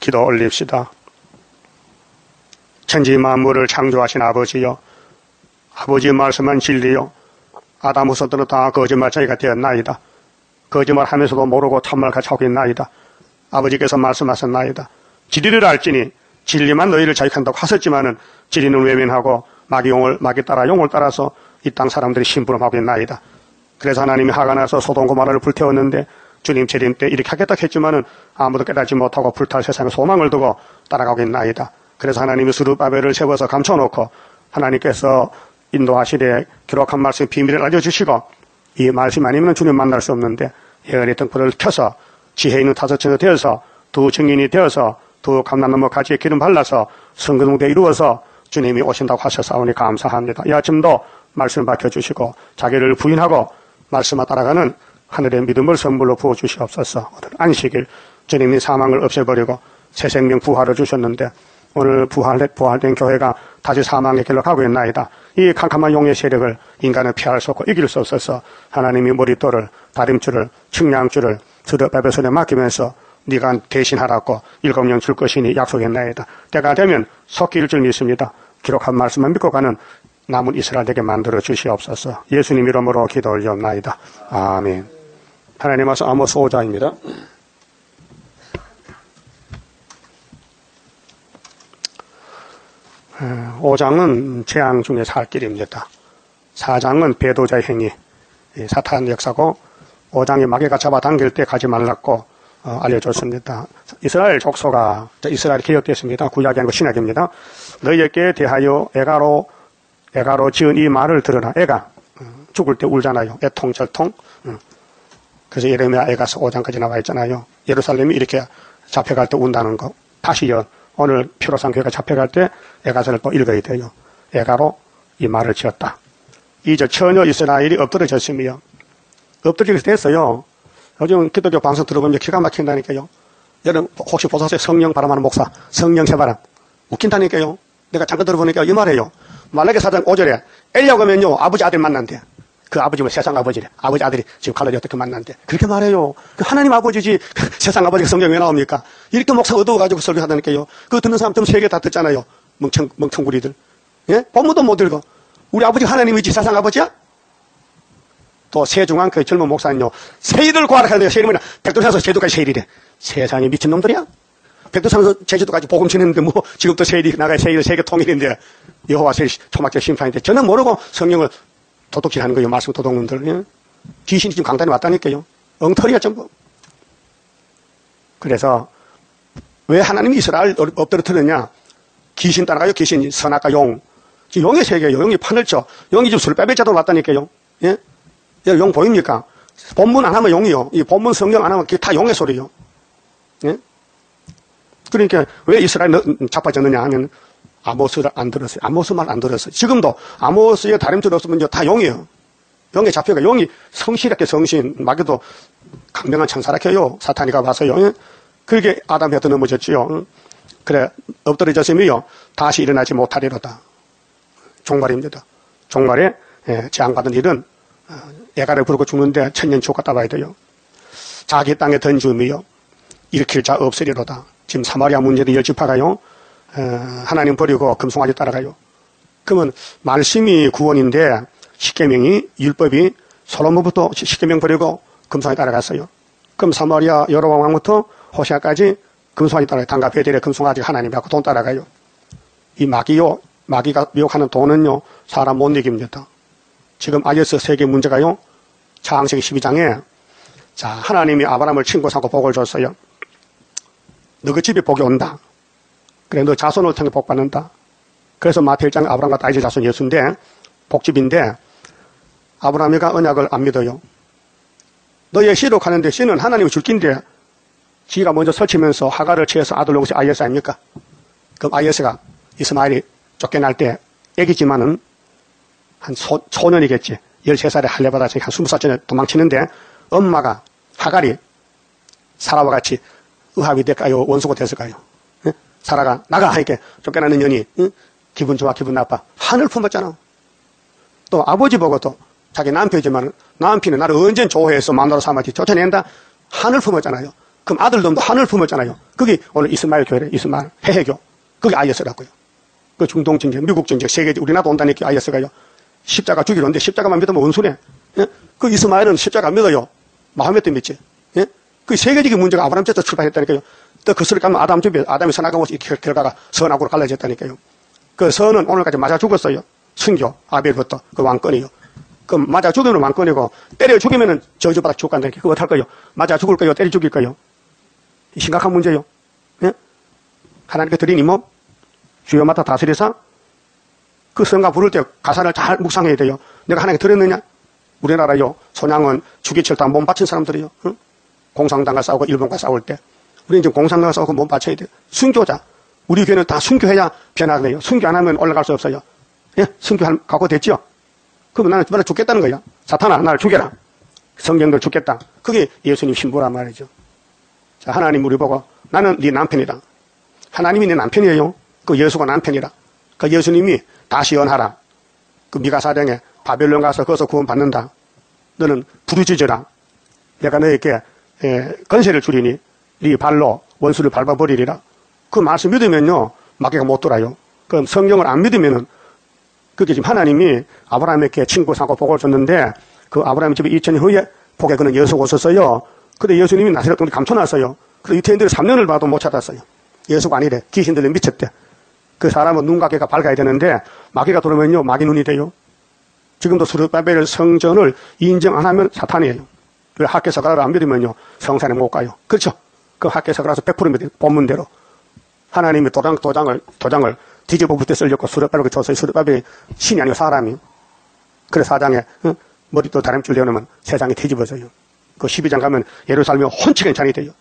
기도 올립시다. 천지 만물을 창조하신 아버지여, 아버지의 말씀은 진리요. 아담 후손들은 다 거짓말쟁이가 되었나이다. 거짓말하면서도 모르고 참말 같이 하고 있나이다. 아버지께서 말씀하셨나이다. 진리를 알지니 진리만 너희를 자익한다고 하셨지만은 진리는 외면하고 마귀 용을 마귀 따라 용을 따라서 이 땅 사람들이 심부름하고 있나이다. 그래서 하나님이 화가 나서 소돔 고마를 불태웠는데 주님 재림 때 이렇게 하겠다 했지만은 아무도 깨닫지 못하고 불탈 세상에 소망을 두고 따라가고 있나이다. 그래서 하나님이 수르바벨을 세워서 감춰놓고 하나님께서 인도하시되 기록한 말씀 비밀을 알려주시고 이 말씀 아니면 주님 만날 수 없는데 예언의 등불을 켜서 지혜 있는 다섯 천이 되어서 두 증인이 되어서 두 감남나무 가지에 기름 발라서 성근동대 이루어서 주님이 오신다고 하셔서오니 감사합니다. 이 아침도 말씀 밝혀주시고 자기를 부인하고 말씀을 따라가는 하늘의 믿음을 선물로 부어주시옵소서. 오늘 안식일 주님이 사망을 없애버리고 새 생명 부활을 주셨는데 오늘 부활, 부활된 교회가 다시 사망의 길로 가고 있나이다. 이 캄캄한 용의 세력을 인간은 피할 수 없고 이길 수 없어서 하나님이 머릿돌을, 다림줄을, 측량줄을 드러밥의 손에 맡기면서 네가 대신하라고 일곱 명줄 것이니 약속했나이다. 때가 되면 속기일 줄 믿습니다. 기록한 말씀만 믿고 가는 남은 이스라엘에게 만들어 주시옵소서. 예수님 이름으로 기도 올려옵나이다. 아멘. 하나님 말씀 아모스 5자입니다. 5장은 재앙 중에 살 길입니다. 4장은 배도자의 행위, 사탄 역사고 5장에 마귀가 잡아당길 때 가지 말라고 어, 알려줬습니다. 이스라엘 족소가 이스라엘 개혁됐습니다. 구약이 아니고 신약입니다. 너희에게 대하여 애가로 애가로 지은 이 말을 들으라. 애가 어, 죽을 때 울잖아요. 애통 절통. 어. 그래서 예레미야 애가서 5장까지 나와 있잖아요. 예루살렘이 이렇게 잡혀갈 때 운다는 거. 다시요. 오늘 피로상 교회가 잡혀갈 때 애가서를 또 읽어야 돼요. 애가로 이 말을 지었다. 이제 처녀 이스라엘이 엎드려졌으며 엎드리게 됐어요. 요즘 기독교 방송 들어보면 기가 막힌다니까요. 여러분 혹시 보셨어요? 성령 바람하는 목사, 성령 새바람. 웃긴다니까요. 내가 잠깐 들어보니까 이 말이에요. 말라기 사장 5절에 엘리야 가면요 아버지 아들 만난대. 그 아버지가 세상 아버지래. 아버지 아들이 지금 갈라지 어떻게 만난대. 그렇게 말해요. 그 하나님 아버지지 그 세상 아버지가 성경에 나옵니까? 이렇게 목사 얻어가지고 설교하다니까요. 그거 듣는 사람 좀세개다 듣잖아요. 멍청, 멍청구리들. 예? 본문도 못 읽어. 우리 아버지가 하나님이지 세상 아버지야? 또 세중앙 그 젊은 목사님요. 세일을 구하라 하는데 세일이면 백두산에서 제주까지 세일이래. 세상에 미친놈들이야? 백두산에서 제주도까지 복음 치는데 뭐 지금도 세일이 나가야 세일 세계 통일인데 여호와 세일 초막절 심판인데 저는 모르고 성령을 도둑질 하는 거예요. 말씀 도둑놈들. 예? 귀신이 지금 강단에 왔다니까요. 엉터리야 전부. 그래서 왜 하나님이 이스라엘 엎드려 틀느냐? 귀신 따라가요. 귀신 선악과 용. 지금 용의 세계예요. 용이 판을 쳐. 용이 지금 술 빼빼자도 왔다니까요. 예? 용 보입니까? 본문 안 하면 용이요. 이 본문 성경 안 하면 그게 다 용의 소리요. 예? 그러니까 왜 이스라엘 자빠졌느냐 하면 아모스를 안 들었어요. 아모스 말안 들었어요. 지금도 아모스의 다림줄 없으면 다 용이에요. 용의 잡혀가 용이 성실하게 성신 마귀도 강명한 천사라 켜요. 사탄이가 와서요. 예? 그렇게 아담 곁에 넘어졌지요. 그래 엎드려졌으면요 다시 일어나지 못하리로다. 종말입니다. 종말에 예, 재앙받은 일은 어, 애가를 부르고 죽는데 천년 초가 따봐야 돼요. 자기 땅에 던지며 일으킬 자 없으리로다. 지금 사마리아 문제도 열집하가요. 어, 하나님 버리고 금송아지 따라가요. 그러면 말씀이 구원인데 십계명이 율법이 솔로몬부터 십계명 버리고 금송아지 따라갔어요. 그럼 사마리아 여러 왕부터 호시아까지 금송아지 따라가요. 단가 베델의 금송아지 하나님 갖고 돈 따라가요. 이 마귀요, 마귀가 미혹하는 돈은요, 사람 못 이깁니다. 지금 IS 세계 문제가요, 창세기 12장에 자, 하나님이 아브라함을 친구 삼고 복을 줬어요. 너그 집에 복이 온다. 그래, 너 자손을 통해 복 받는다. 그래서 마태 1장 아브라함과 다이제 자손 예수인데, 복집인데, 아브라함이가 언약을 안 믿어요. 너의 시로 가는데 씨는 하나님이 줄 낀데, 지가 먼저 설치면서 하가를 취해서 아들 것이 IS 아닙니까? 그럼 IS가 이스마엘이 쫓겨날 때 애기지만은 한 소, 소년이겠지. 13살에 할례받아 서한 20살 전에 도망치는데 엄마가 하갈이 사라와 같이 의합이 될까요? 원수가 됐을까요? 예? 사라가 나가 하니까 쫓겨나는 년이 응? 기분 좋아 기분 나빠 하늘 품었잖아. 또 아버지 보고 또 자기 남편이지만 남편이 나를 언제 좋아해서 만나러 삼았지 쫓아낸다 하늘 품었잖아요. 그럼 아들놈도 하늘 품었잖아요. 그게 오늘 이스마엘 교회래, 이스마엘 해해교. 그게 IS라고요. 그 중동 전쟁, 미국 전쟁, 세계 우리나라도 온다니까 IS가요. 십자가 죽이러 오는데 십자가만 믿으면 원수네. 예? 그 이스마엘은 십자가 안 믿어요. 마음에도 믿지. 예? 그 세계적인 문제가 아브라함 때부터 출발했다니까요. 또그 소리 가면 아담 집에 아담이 선악하고 이렇게 결과가 선악으로 갈라졌다니까요. 그 선은 오늘까지 맞아 죽었어요. 순교 아벨부터 그 왕권이요. 그 맞아 죽이면 왕권이고 때려 죽이면은 저주받아 죽간다니까. 그거 어떡할 거요? 맞아 죽을 거요? 때려 죽일 거요? 심각한 문제요. 예? 하나님께 드린 임업 주여 맡아 다스리사 그 성가 부를 때 가사를 잘 묵상해야 돼요. 내가 하나님께 드렸느냐? 우리나라요. 손양은 주기철 다몸 바친 사람들이요. 응? 공산당과 싸우고 일본과 싸울 때. 우리는 지금 공산당과 싸우고 몸 바쳐야 돼요. 순교자. 우리 교회는 다 순교해야 변화돼요. 순교 안 하면 올라갈 수 없어요. 예? 순교할 각오 됐죠? 그러면 나는 정말 죽겠다는 거야. 사탄아, 나를 죽여라. 성경들 죽겠다. 그게 예수님 신부란 말이죠. 자, 하나님 우리 보고 나는 네 남편이다. 하나님이 내 남편이에요. 그 예수가 남편이라. 그 예수님이 다시 연하라. 그 미가사령에 바벨론 가서 거기서 구원받는다. 너는 부르짖어라. 내가 너에게 에, 건세를 주리니 네 발로 원수를 밟아버리리라. 그 말씀 믿으면요. 마귀가 못 돌아요. 그럼 성경을 안 믿으면은 그게 지금 하나님이 아브라함에게 친구 삼고 복을 줬는데 그 아브라함 집에 2000년 후에 복에 그는 예수가 오셨어요. 근데 예수님이 나사렛 동네 감춰놨어요. 그래서 유태인들이 3년을 봐도 못 찾았어요. 예수가 아니래. 귀신들이 미쳤대. 그 사람은 눈가게가 밝아야 되는데 마귀가 들어오면요. 마귀 눈이 돼요. 지금도 수르바벨 성전을 인정 안 하면 사탄이에요. 그 학교 서가를 안 믿으면요. 성산에 못 가요. 그렇죠? 그 학교 서가라서 100% 믿어요. 본문대로. 하나님이 도장, 도장을, 도장을 뒤집어 붙여 쓸렸고 수르바벨을 줬어요. 수르바벨이 신이 아니고 사람이. 그래 사장에 어? 머리도 다림줄 내놓으면 세상이 뒤집어져요. 그 12장 가면 예루살렘이 혼치게 잔이 돼요.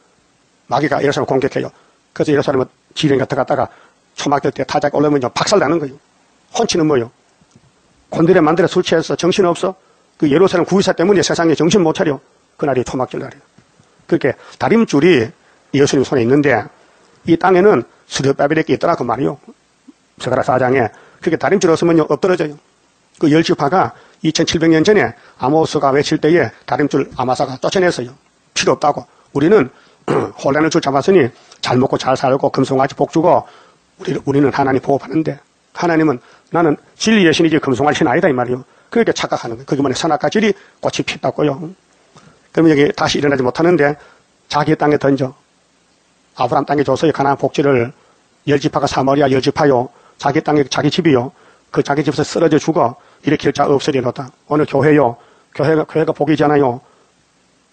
마귀가 예루살렘을 공격해요. 그래서 예루살렘은 지령 같아 갔다가 초막될 때 타작 올라오면 박살나는 거예요. 혼치는 뭐요? 곤드레 만들어 술 취해서 정신없어? 그 예루살렘 구이사 때문에 세상에 정신 못 차려. 그날이 초막절 날이에요. 그렇게 다림줄이 예수님 손에 있는데 이 땅에는 수르바벨에게 있더라 그 말이요. 서가라 사장에 그렇게 다림줄 없으면요 엎드러져요. 그 열지파가 2700년 전에 아모스가 외칠 때에 다림줄 아마사가 쫓아냈어요. 필요 없다고. 우리는 혼란을 줄 잡았으니 잘 먹고 잘 살고 금송아지 복 주고 우리, 우리는 하나님 보호하는데 하나님은 나는 진리의 신이지 금송아지 신 아니다 이 말이요. 그렇게 착각하는 거예요. 거기만에 선악과 질이 꽃이 피었다고요. 그러면 여기 다시 일어나지 못하는데 자기 땅에 던져 아브람 땅에 줘서 가나안 복지를 열지파가 사마리아 열지파요. 자기 땅에 자기 집이요. 그 자기 집에서 쓰러져 죽어 일으킬 자 없으리로다. 오늘 교회요. 교회가 교회가 복이잖아요.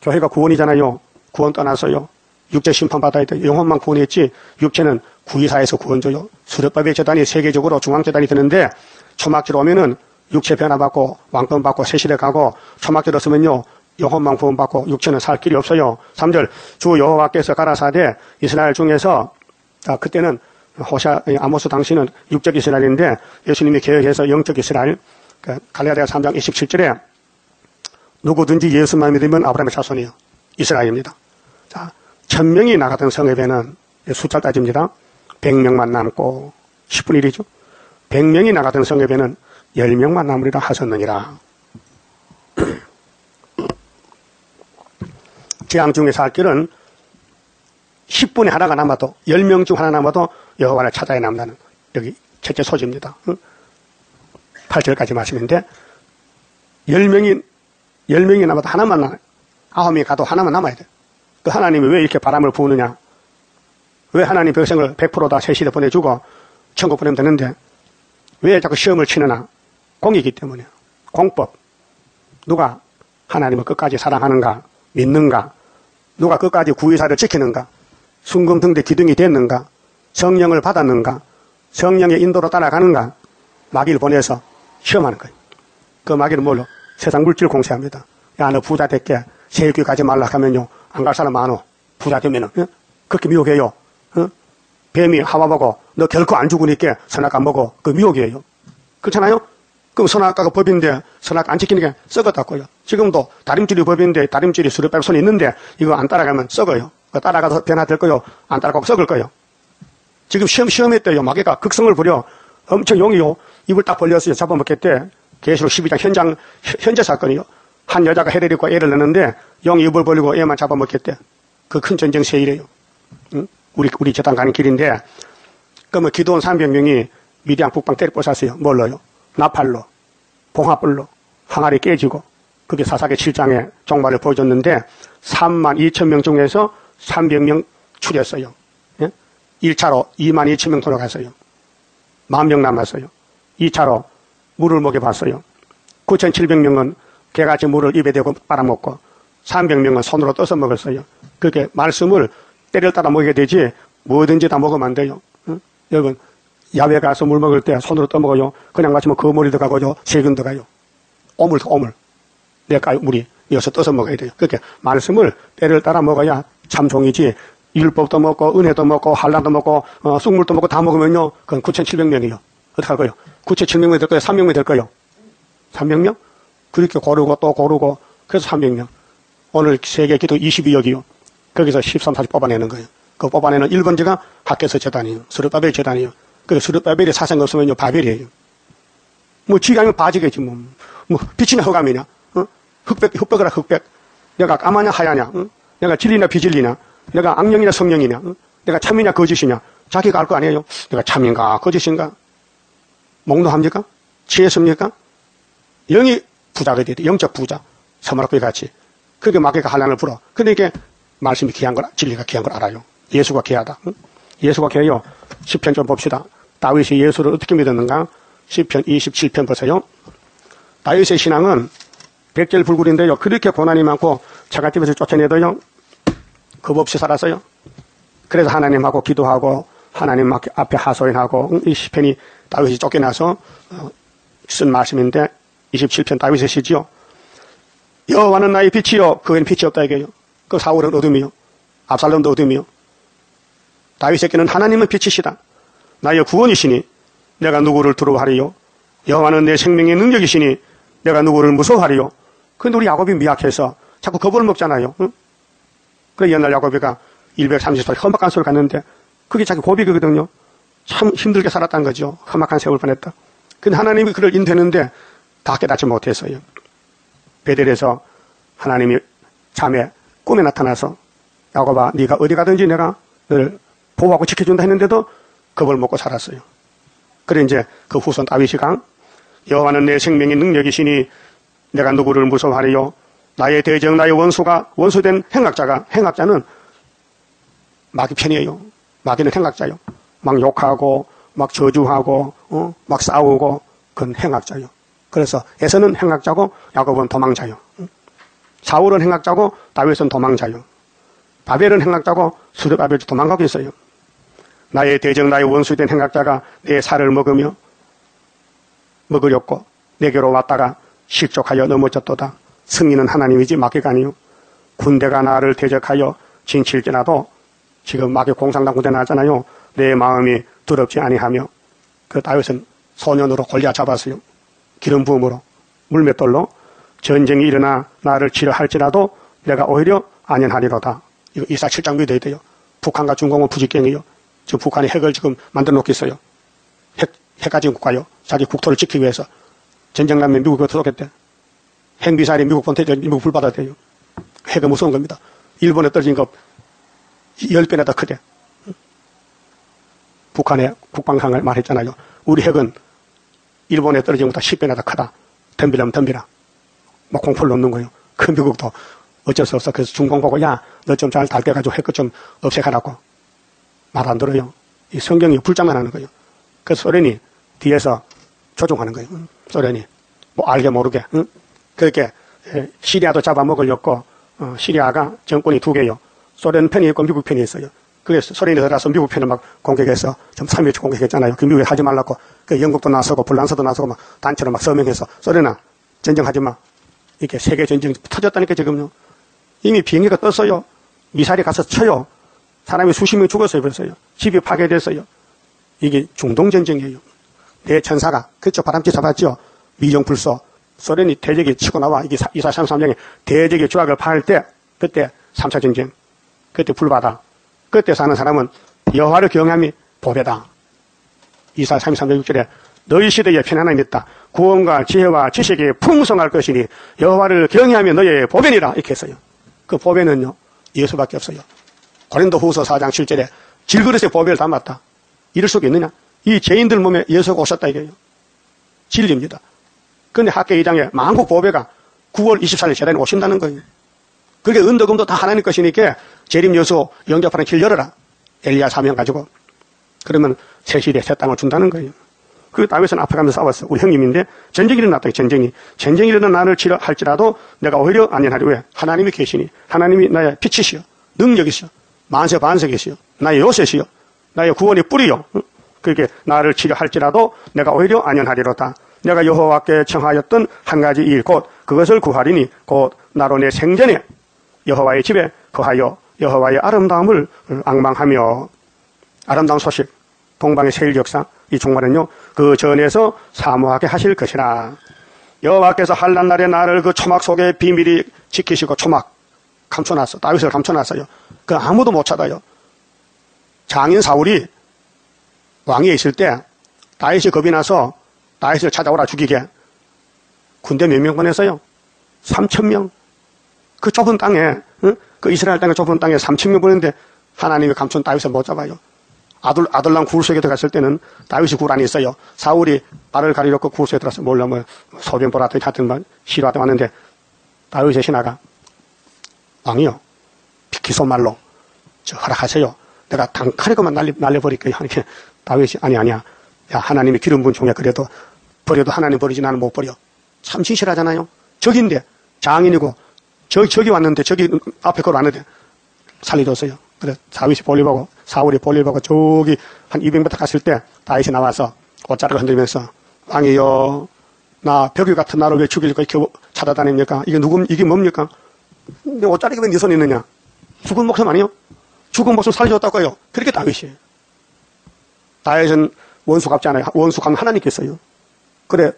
교회가 구원이잖아요. 구원 떠나서요. 육체 심판 받아야 돼. 영혼만 구원했지 육체는 구의사에서 구원줘요. 수렵법의 재단이 세계적으로 중앙재단이 되는데 초막절 오면은 육체 변화받고 왕권 받고 세실에 가고 초막절 없으면요. 영혼만 구원받고 육체는 살 길이 없어요. 3절 주 여호와께서 가라사대 이스라엘 중에서 아, 그때는 호샤 아모스 당시는 육적 이스라엘인데 예수님이 계획해서 영적 이스라엘 그 갈라디아 3장 27절에 누구든지 예수만 믿으면 아브라함의 자손이요. 이스라엘입니다. 자, 천명이 나갔던 성읍에는 숫자 따집니다. 100명만 남고 10분의 1이죠. 100명이 나갔던 성읍에는 10명만 남으리라 하셨느니라. 재앙 중에 살 길은 10분에 하나가 남아도 10명 중 하나 남아도 여호와를 찾아야 남다는 여기 첫째 소지입니다. 8절까지 말씀인데 10명이 10명이 남아도 하나만 남아요. 9명이 가도 하나만 남아야 돼. 그 하나님이 왜 이렇게 바람을 부으느냐? 왜 하나님 백성을 100%다 세시대 보내주고 천국 보내면 되는데 왜 자꾸 시험을 치느냐? 공이기 때문에. 공법. 누가 하나님을 끝까지 사랑하는가? 믿는가? 누가 끝까지 구의사를 지키는가? 순금등대 기둥이 됐는가? 성령을 받았는가? 성령의 인도로 따라가는가? 마귀를 보내서 시험하는 거예요. 그 마귀는 뭘로? 세상 물질 공세합니다. 야, 너 부자 됐게 세교회 가지 말라 하면요. 안 갈 사람 많어. 부자 되면은. 어? 그렇게 미혹해요. 어? 뱀이 하와 보고 너 결코 안 죽으니까 선악 안 먹어. 그 미혹이에요. 그렇잖아요? 그럼 선악과가 법인데 선악 안 지키니까 썩었다고요. 지금도 다림줄이 법인데 다림줄이 수렵 뺄 손이 있는데 이거 안 따라가면 썩어요. 따라가서 변화될 거요. 안 따라가고 썩을 거요. 지금 시험 시험했대요. 마귀가 극성을 부려 엄청 용이요. 입을 딱 벌렸어요. 잡아먹겠대. 계시록 12장 현장 현재 사건이요. 한 여자가 해를 입고 애를 낳는데 용이 입을 벌리고 애만 잡아먹겠대. 그 큰 전쟁 세일이에요. 응? 우리, 우리 재단 가는 길인데, 그러면 기도원 300명이 미디안 북방 때려 뽀았어요 뭘로요? 나팔로, 봉화불로, 항아리 깨지고, 그게 사사기 7장에 종말을 보여줬는데, 3만 2천 명 중에서 300명 추렸어요. 예? 1차로 2만 2천 명 돌아갔어요. 만 명 남았어요. 2차로 물을 먹여봤어요. 9,700명은 개같이 물을 입에 대고 빨아먹고 300명은 손으로 떠서 먹었어요. 그렇게 말씀을 때려 따라 먹게 되지 뭐든지 다 먹으면 안 돼요. 응? 여러분 야외 가서 물 먹을 때 손으로 떠먹어요. 그냥 마시면 거물이 들어가고요. 세균 들어가요. 오물, 오물. 내가 물이 이어서 떠서 먹어야 돼요. 그렇게 말씀을 때를 따라 먹어야 참 종이지 율법도 먹고 은혜도 먹고 한란도 먹고 어, 쑥물도 먹고 다 먹으면요. 그건 9,700명이요. 어떻게 할 거예요? 9,700명이 될 거예요? 300명이 될 거예요? 300명? 그렇게 고르고 또 고르고 그래서 300명. 오늘 세계 기도 22억이요. 거기서 13, 40 뽑아내는 거예요. 그 뽑아내는 1번째가 학교에서 재단이에요. 수르바벨 재단이에요. 그 수르바벨이 사생 없으면요. 바벨이에요. 뭐 지가 아니면 바지겠지 뭐. 뭐 빛이나 흑암이냐. 어? 흑백, 흑백이라 흑백. 내가 까마냐 하야냐. 어? 내가 진리나 비진리냐. 내가 악령이나 성령이냐. 어? 내가 참이냐 거짓이냐. 자기가 알 거 아니에요. 내가 참인가 거짓인가. 목노합니까? 취했습니까? 영이 부자가 돼. 영적 부자. 서머락비 같이. 그렇게 마귀가 한란을 불어. 근데 이게 말씀이 귀한 걸, 진리가 귀한 걸 알아요. 예수가 귀하다. 응? 예수가 귀해요. 10편 좀 봅시다. 다윗이 예수를 어떻게 믿었는가? 10편 27편 보세요. 다윗의 신앙은 백절 불굴인데요. 그렇게 고난이 많고 자가집에서 쫓아내도요. 겁 없이 살았어요. 그래서 하나님하고 기도하고 하나님 앞에 하소연하고 이 시편이 다윗이 쫓겨나서 어, 쓴 말씀인데 27편 다윗의 시지요. 여호와는 나의 빛이요 그에는 빛이 없다 이게요. 그 사울은 어둠이요. 압살롬도 어둠이요. 다윗에게는 하나님은 빛이시다. 나의 구원이시니 내가 누구를 두려워하리요. 여호와는 내 생명의 능력이시니 내가 누구를 무서워하리요. 근데 우리 야곱이 미약해서 자꾸 겁을 먹잖아요. 응? 그 옛날 야곱이가 130살 험악한 세월 갔는데 그게 자기 고백이거든요. 참 힘들게 살았다는 거죠. 험악한 세월 보냈다. 근데 하나님이 그를 인도했는데 다 깨닫지 못했어요. 베델에서 하나님이 잠에 꿈에 나타나서 야곱아 네가 어디 가든지 내가 늘 보호하고 지켜준다 했는데도 겁을 먹고 살았어요. 그래 이제 그 후손 다윗이가 여호와는 내 생명의 능력이시니 내가 누구를 무서워하리요 나의 대적 나의 원수가 원수된 행악자가 행악자는 마귀 편이에요. 마귀는 행악자요. 막 욕하고 막 저주하고 어? 막 싸우고 그건 행악자요. 그래서 에서는 행악자고 야곱은 도망자요. 사울은 행악자고 다윗은 도망자요. 바벨은 행악자고 수르바벨도 도망가고 있어요. 나의 대적 나의 원수된 행악자가 내 살을 먹으며 먹으렸고 내게로 왔다가 실족하여 넘어졌도다. 승리는 하나님이지 마귀가 아니요. 군대가 나를 대적하여 진칠지라도 지금 마귀 공상당 군대 나잖아요. 내 마음이 두렵지 아니하며 그 다윗은 소년으로 골리앗 잡았어요. 기름 부음으로 물맷돌로 전쟁이 일어나 나를 치료할지라도 내가 오히려 안연하리로다. 이거 이사 7장 믿어야 돼요. 북한과 중공은 부직갱이요. 지금 북한이 핵을 지금 만들어 놓겠어요. 핵, 핵 가진 국가요. 자기 국토를 지키기 위해서. 전쟁 나면 미국에 들어오겠대. 핵미사일이 미국 본토에 미국 불받아야 돼요. 핵은 무서운 겁니다. 일본에 떨어진 거 10배나 더 크대. 북한의 국방상을 말했잖아요. 우리 핵은 일본에 떨어진 것보다 10배나 더 크다. 덤비라면 덤비라. 막 공포를 놓는 거예요. 그 미국도 어쩔 수 없어. 그래서 중공 보고, 야, 너 좀 잘 달대가지고 핵것좀 없애가라고. 말 안 들어요. 이 성경이 불장난 하는 거예요. 그래서 소련이 뒤에서 조종하는 거예요. 소련이. 뭐 알게 모르게. 응? 그렇게 시리아도 잡아먹으려고 어, 시리아가 정권이 두 개요. 소련 편이 있고 미국 편이 있어요. 그래서 소련이 들어가서 미국 편을 막 공격해서 좀 3일치 공격했잖아요. 그 미국에 하지 말라고. 그 영국도 나서고 불란서도 나서고 막 단체로 막 서명해서 소련아 전쟁하지 마. 이렇게 세계 전쟁 터졌다니까 지금요. 이미 비행기가 떴어요. 미사일이 가서 쳐요. 사람이 수십 명 죽었어요. 벌써요. 집이 파괴됐어요. 이게 중동 전쟁이에요. 내 천사가 그쪽 바람쥐 잡았죠. 미정불소. 소련이 대적에 치고 나와. 이게 2433년에 대적의 조약을 파할 때 그때 3차 전쟁. 그때 불바다. 그때 사는 사람은 여호와를 경함이 보배다. 24, 33년 6절에 너희 시대에 편안함이 있다. 구원과 지혜와 지식이 풍성할 것이니 여호와를 경외하며 너의 보배니라 이렇게 했어요. 그 보배는요 예수밖에 없어요. 고린도 후서 4장 7절에 질그릇에 보배를 담았다. 이럴 수가 있느냐? 이 죄인들 몸에 예수가 오셨다 이게요. 진리입니다. 그런데 학계 2장에 만국 보배가 9월 24일 재단에 오신다는 거예요. 그게 은덕금도 다 하나님 것이니까 재림 여수 영접하는 길 열어라. 엘리야 사명 가지고. 그러면 새 시대 새 땅을 준다는 거예요. 그 다윗은 앞에 가면서 싸웠어. 우리 형님인데 전쟁이 일어났다. 전쟁이. 전쟁이 일어난 나를 치러 할지라도 내가 오히려 안전하리. 왜? 하나님이 계시니. 하나님이 나의 빛이시여. 능력이시여. 만세 반석이시여. 나의 요새시여. 나의 구원의 뿌리요. 그렇게 나를 치려 할지라도 내가 오히려 안연하리로다. 내가 여호와께 청하였던 한 가지 일 곧 그것을 구하리니 곧 나로 내 생전에 여호와의 집에 거하여 여호와의 아름다움을 앙망하며. 아름다운 소식. 동방의 세일 역사. 이 종말은요 그 전에서 사모하게 하실 것이라. 여호와께서 한란 날에 나를 그 초막 속에 비밀이 지키시고 초막 감춰놨어. 다윗을 감춰놨어요. 그 아무도 못 찾아요. 장인 사울이 왕위에 있을 때 다윗이 겁이 나서 다윗을 찾아오라 죽이게 군대 몇 명 보냈어요? 3천 명. 그 좁은 땅에 그 이스라엘 땅의 좁은 땅에 3천 명 보냈는데 하나님이 감춘 다윗을 못 잡아요. 아들 아들랑 굴 속에 들어갔을 때는 다윗이 굴 안에 있어요. 사울이 발을 가리려고 굴 속에 들어서 몰라 뭐 소변 보라더니 하여튼 싫어하다 왔는데 다윗의 신하가 왕이요 기소말로 저 허락하세요. 내가 단칼에만 날려, 날려버릴게요. 하니까 다윗이 아니 아니야. 야 하나님이 기름 부은 종에 그래도 버려도 하나님 버리지 나는 못 버려. 참 진실하잖아요. 저기인데 장인이고 저 저기 왔는데 저기 앞에 걸어왔는데 살려줬어요. 그래 다윗이 볼일 보고 사울이 볼일 보고 저기 한 200m 갔을 때 다윗이 나와서 옷자락을 흔들면서 왕이여 나 벽이 같은 나를 왜 죽일까 이렇게 찾아다닙니까? 이게 누구 이게 뭡니까? 내 옷자락이 왜네 손에 있느냐? 죽은 목숨 아니요? 죽은 목숨 살려줬다고요. 그렇게 다윗이 다윗은 원수 갚지 않아요. 원수 갚는 하나님께서요. 그래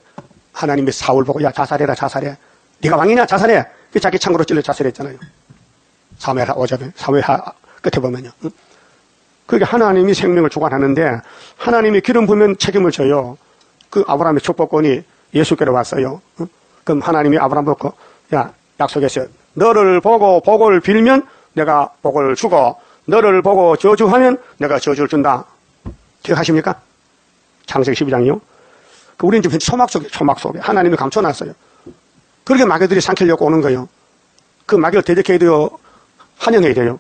하나님이 사울 보고 야 자살해라 자살해. 네가 왕이냐 자살해. 그 자기 창으로 찔러 자살했잖아요. 사무엘하 5장에 사무엘하 끝에 보면요. 그게 하나님이 생명을 주관하는데 하나님이 기름 부으면 책임을 져요. 그 아브라함의 축복권이 예수께로 왔어요. 그럼 하나님이 아브라함 보고 야 약속했어요. 너를 보고 복을 빌면 내가 복을 주고 너를 보고 저주하면 내가 저주를 준다. 기억하십니까? 창세기 12장이요. 그 우리는 지금 초막 속에, 초막 속에 하나님이 감춰놨어요. 그렇게 마귀들이 삼키려고 오는 거예요. 그 마귀를 대적해야 돼요. 환영해야 돼요.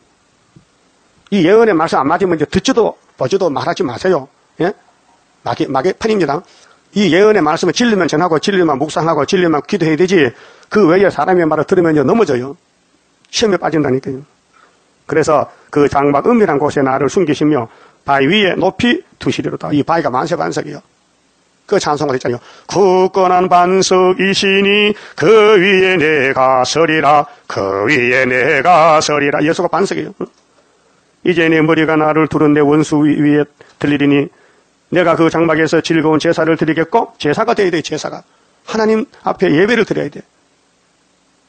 이 예언의 말씀 안 맞으면 이제 듣지도 보지도 말하지 마세요. 예? 마귀, 마귀 편입니다. 이 예언의 말씀을 진리만 전하고 진리만 묵상하고 진리만 기도해야 되지 그 외에 사람의 말을 들으면 넘어져요. 시험에 빠진다니까요. 그래서 그 장막 은밀한 곳에 나를 숨기시며 바위 위에 높이 두시리로다. 이 바위가 만세 반석이요. 그 찬송을 했잖아요. 굳건한 반석이시니 그 위에 내가 서리라. 그 위에 내가 서리라. 예수가 반석이에요. 이제 내 머리가 나를 두른 내 원수 위에 들리리니 내가 그 장막에서 즐거운 제사를 드리겠고 제사가 돼야 돼 제사가. 하나님 앞에 예배를 드려야 돼.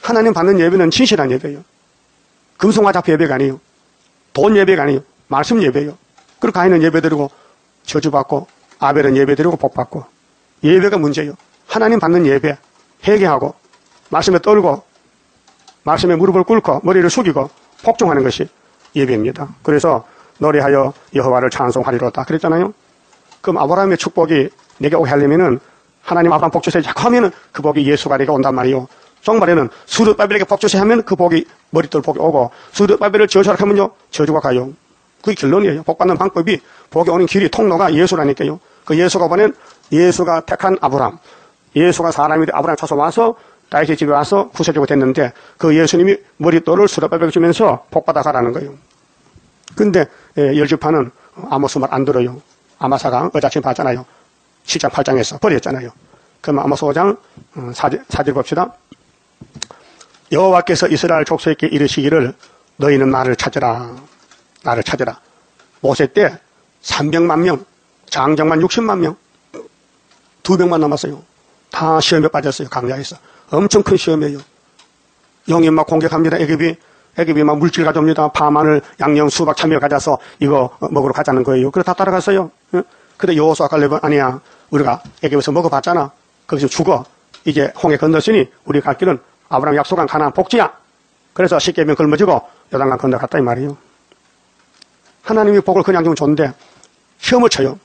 하나님 받는 예배는 진실한 예배예요. 금송화 잡혀 예배가 아니에요. 돈 예배가 아니에요. 말씀 예배예요. 그리고 가인은 예배 드리고 저주받고 아벨은 예배 드리고 복받고 예배가 문제예요. 하나님 받는 예배 회개하고 말씀에 떨고 말씀에 무릎을 꿇고 머리를 숙이고 복종하는 것이 예배입니다. 그래서 노래하여 여호와를 찬송하리로다 그랬잖아요. 그럼 아브라함의 축복이 내게 오게 하려면은 하나님 아브라함 복 주세요 자꾸 하면은 그 복이 예수가 내게 온단 말이요. 정말에는 수르바벨에게 복 주세요 하면 그 복이 머리돌 복이 오고 수르바벨을 저주하라 하면요 저주가 가요. 그게 결론이에요. 복 받는 방법이 복이 오는 길이 통로가 예수라니까요. 그 예수가 보낸 예수가 택한 아브람, 예수가 사람이 아브람 찾아 와서 다윗의 집에 와서 구세주가 됐는데 그 예수님이 머리돌을 수레바벨 주면서 복 받아 가라는 거예요. 근데 예, 열주파는 아모스 말 안 들어요. 아마사가 어자침 봤잖아요. 7장 8장에서 버렸잖아요. 그럼 아모스 5장 어, 사절, 사절 봅시다. 여호와께서 이스라엘 족속에게 이르시기를 너희는 나를 찾으라. 나를 찾으라. 모세 때 300만 명, 장정만 60만 명, 두 명만 남았어요. 다 시험에 빠졌어요. 강야에서. 엄청 큰 시험이에요. 영이 막 공격합니다. 애굽이 애굽이 막 물질 가져옵니다. 파마늘, 양념, 수박, 참외 가져서 이거 먹으러 가자는 거예요. 그래 다 따라갔어요. 근데 여호수아 갈렙은 아니야. 우리가 애굽에서 먹어봤잖아. 거기서 죽어. 이제 홍해 건넜으니 우리 갈 길은 아브라함 약속한 가나안 복지야. 그래서 십계명 걸머지고 요단강 건너갔다 이 말이에요. 하나님이 복을 그냥 주면 좋은데 시험을 쳐요.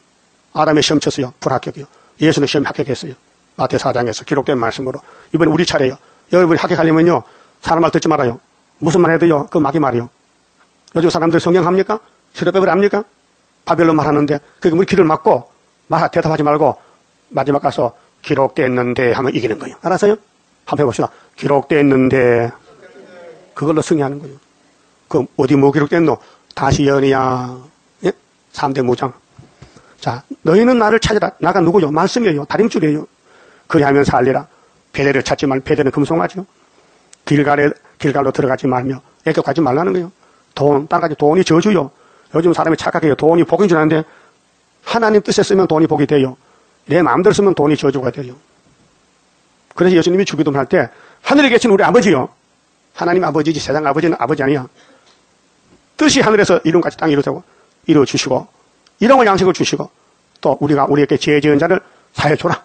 아담의 시험 쳤어요. 불합격이요. 예수는 시험 합격했어요. 마태 4장에서 기록된 말씀으로. 이번에 우리 차례예요. 여러분이 합격하려면요. 사람 말 듣지 말아요. 무슨 말 해도요. 그 마귀 말이요. 요즘 사람들 성경 합니까? 시대법을 합니까? 바벨론 말하는데 그게 우리 귀를 막고 말 대답하지 말고 마지막 가서 기록됐는데 하면 이기는 거예요. 알았어요? 한번 해봅시다. 기록됐는데 그걸로 승리하는 거예요. 그 어디 뭐 기록됐노? 다시 연이야. 예? 3대 무장. 자, 너희는 나를 찾으라. 나가 누구요? 말씀이에요. 다림줄이에요. 그리하면 살리라. 베델을 찾지 말, 베델은 금송아지요. 길갈에, 길갈로 들어가지 말며, 애격하지 말라는 거예요. 돈, 땅까지 돈이 저주요. 요즘 사람이 착각해요. 돈이 복인 줄 아는데, 하나님 뜻에 쓰면 돈이 복이 돼요. 내 마음대로 쓰면 돈이 저주가 돼요. 그래서 예수님이 주기도문 할 때, 하늘에 계신 우리 아버지요. 하나님 아버지지 세상 아버지는 아버지 아니야. 뜻이 하늘에서 이룬같이 땅에 이루되고, 이루어 주시고, 이런 양식을 주시고, 또 우리가 우리에게 죄 지은 자를 사해 줘라.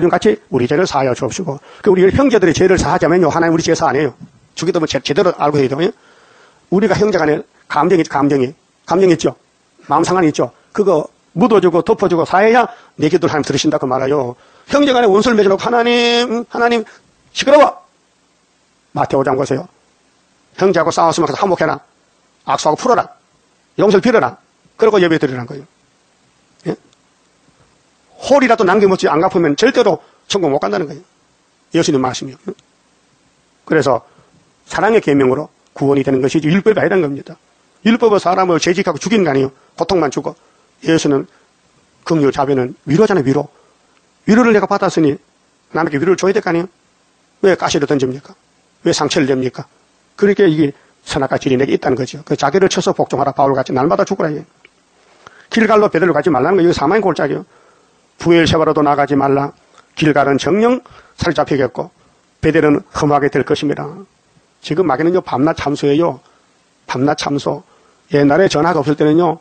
준 같이 우리 죄를 사하여 주옵시고, 그 우리 형제들의 죄를 사하자면요, 하나님 우리 죄사안 해요. 주기도문 제, 제대로 알고 해야 돼요. 우리가 형제 간에 감정이 감정이. 감정 있죠? 마음 상관이 있죠? 그거 묻어주고 덮어주고 사해야 내 기도를 하나님 들으신다 그 말아요. 형제 간에 원수를 맺어놓고 하나님, 하나님, 시끄러워! 마태오 장 보세요. 형제하고 싸웠으면 가서 화목해라. 악수하고 풀어라. 용서를 빌어라. 그러고 예배 드리라는 거예요. 예? 홀이라도 남겨먹지 안 갚으면 절대로 천국 못 간다는 거예요. 예수님 말씀이요. 그래서 사랑의 계명으로 구원이 되는 것이 율법이 아니라는 겁니다. 율법은 사람을 재직하고 죽이는 거 아니에요. 고통만 주고. 예수는 긍휼 자비는 위로잖아요. 위로. 위로를 내가 받았으니 남에게 위로를 줘야 될 거 아니에요. 왜 가시를 던집니까? 왜 상처를 냅니까? 그렇게 이게 선악과 내게 있다는 거죠. 그 자기를 쳐서 복종하라 바울같이 날마다 죽으라. 예. 길갈로 베들로 가지 말라는 거예요. 사망의 골짜기요. 부엘세바로도 나가지 말라. 길갈은 정령 살 잡히겠고 베델은 험하게 될 것입니다. 지금 마귀는요 밤낮 참소예요. 밤낮 참소. 옛날에 전화가 없을 때는요